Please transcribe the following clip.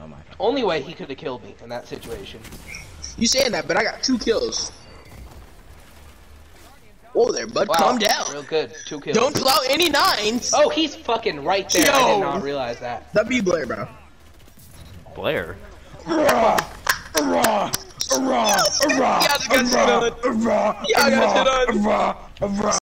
Oh my god. Only way he could have killed me in that situation. You saying that, but I got two kills. Oh there, bud. Wow, Calm down. Real good. Two kills. Don't pull any nines. Oh, he's fucking right there. I did not realize that. That be Blair, bro. Blair. Yeah, I got on. Yeah, I got.